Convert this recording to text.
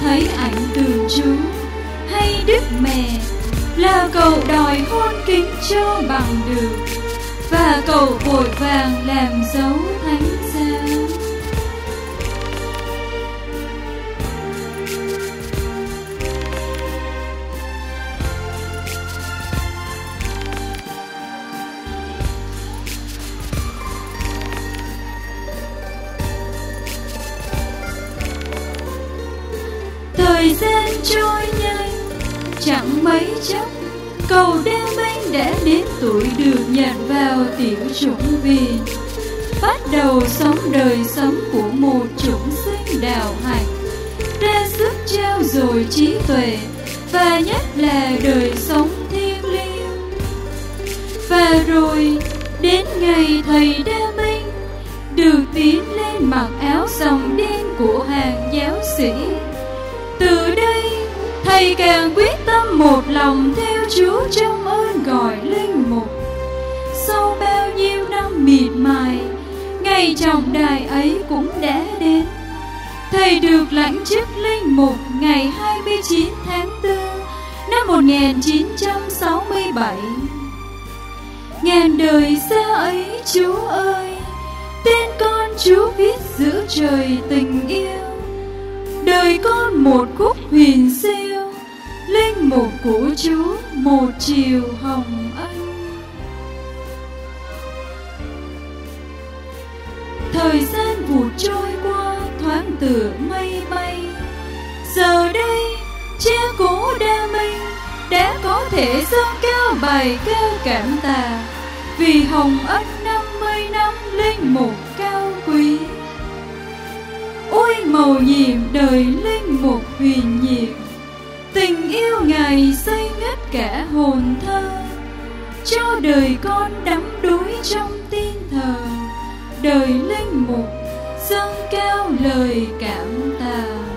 thấy ảnh từ chú. Hay đức mẹ, là cậu đòi hôn kính cho bằng được. Và cậu vội vàng làm dấu thánh gia chẳng mấy chốc, cầu đa minh đã đến tuổi được nhận vào tiểu chủng vì bắt đầu sống đời sống của một chủng sinh đạo hạnh ra sức trao dồi trí tuệ và nhất là đời sống thiêng liêng. Và rồi, đến ngày thầy đa minh được tiến lên mặc áo dòng đen của hàng giáo sĩ. Từ đây ngày càng quyết tâm một lòng theo chúa trong ơn gọi linh mục. Sau bao nhiêu năm miệt mài, ngày trọng đại ấy cũng đã đến. Thầy được lãnh chức linh mục ngày 29 tháng 4 năm 1967 ngàn đời xa ấy, chúa ơi, tên con chúa viết giữa trời tình yêu. Đời con một khúc huyền sinh linh của chúa, một chiều hồng ân. Thời gian vụt trôi qua, thoáng tựa mây bay. Giờ đây cha cố đa minh đã có thể dâng cao bài ca cảm tạ. Vì hồng ân năm mươi năm linh mục cao quý. Ôi màu nhiệm đời linh mục huyền nhiệm tình yêu ngài xây ngất cả hồn thơ. Cho đời con đắm đuối trong tin thờ. Đời linh mục dâng cao lời cảm tạ.